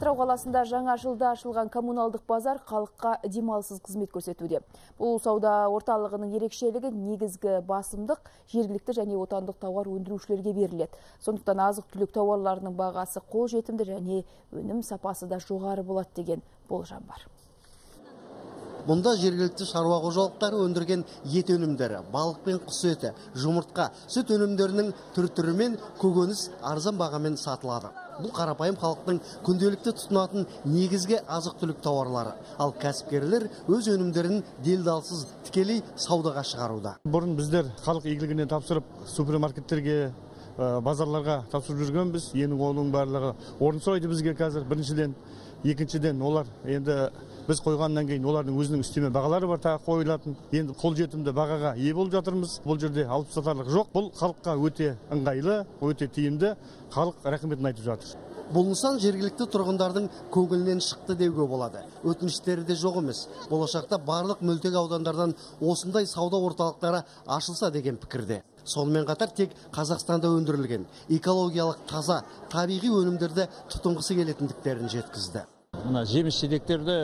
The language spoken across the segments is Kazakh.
Атырау қаласында жаңа жылда ашылған коммуналдық базар халыққа демалсыз қызмет көрсетуде. Бұл сауда орталығының ерекшелігі негізгі басымдық жергілікті және отандық тауар өндірушілерге беріледі. Сондықтан азық түлік тауарларының бағасы қол жетімді және өнім сапасы да жоғары болады деген болжам бар мұнда жергілікті шаруа қожалықтары өндірген ет өнімдері балық пен құс еті жұмыртқа сүт өнімдерінің түр түрімен көкөніс арзан бағамен сатылады. Бұл қарапайым халықтың күнделікті тұтынатын негізгі азық түлік тауарлары. Ал кәсіпкерлер өз өнімдерін делдалсыз тікелей саудаға шығаруда. Бұрын біздер халық игілігіне тапсырып супермаркеттерге базарларға тапсырып жүргенбіз. Енді оның барлығы орын сұрайды бізге қазір біріншіден. Екіншіден олар енді біз қойғаннан кейін олардың өзінің үстеме бағалары бар тағы қойылатын. Енді қолжетімді бағаға ие болып жатырмыз. Бұл жерде алып сатарлық жоқ. Бұл халыққа өте ыңғайлы өте тиімді. Халық рахметін айтып жатыр. Бұл нысан жергілікті тұрғындардың көңілінен шықты деуге болады. Өтініштері де жоқ емес. Болашақта барлық мөлтек аудандардан осындай сауда орталықтары ашылса деген пікірде. Сонымен қатар тек қазақстанда өндірілген экологиялық таза табиғи өнімдерді тұтынғысы келетіндіктерін жеткізді. Мына жеміс жидектерді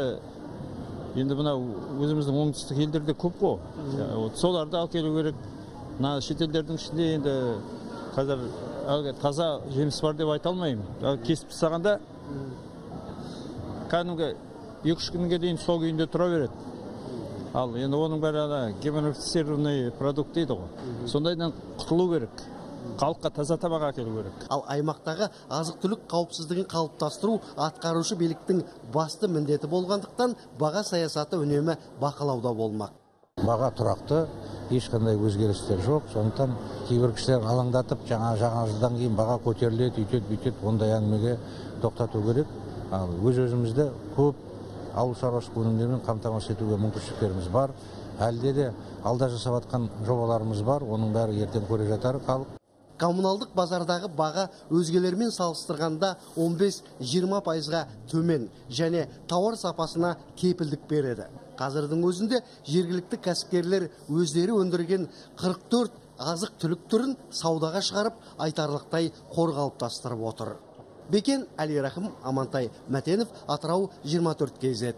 енді мынау өзіміздің оңтүстік елдерде көп қой. Вот соларды алып келу керек. Мына шетелдердің ішінде енді қазір әлгі таза жеміс бар деп айта алмаймын. Кесіп тастағанда кәдімгі екі үш күнге дейін сол күйінде тұра береді. Ал енді оның бәрі ана гемофицированный продукт дейді ғой. Сондайдан құтылу керек. Халыққа таза тамақ әкелу керек. Ал аймақтағы азық түлік қауіпсіздігін қалыптастыру атқарушы биліктің басты міндеті болғандықтан баға саясаты үнемі бақылауда болмақ. Баға тұрақты ешқандай өзгерістер жоқ. Сондықтан кейбір кісілер алаңдатып жаңа жаңа жылдан кейін баға көтеріледі үйтеді бүйтеді ондай әңгімеге тоқтату керек. Ал өз өзімізді көп ауыл шаруашылық өнімдерімен қамтамасыз етуге мүмкіншіліктеріміз бар. Әлде де алда жасап жатқан жобаларымыз бар оның бәрі ертең көре жатар халық. Коммуналдық базардағы баға өзгелермен салыстырғанда 15-20 пайызға төмен және тауар сапасына кепілдік береді. Қазірдің өзінде жергілікті кәсіпкерлер өздері өндірген 44 азық түлік түрін саудаға шығарып айтарлықтай қор қалыптастырып отыр. Бекен әлирахым амантай мәтенов атырау 24 kz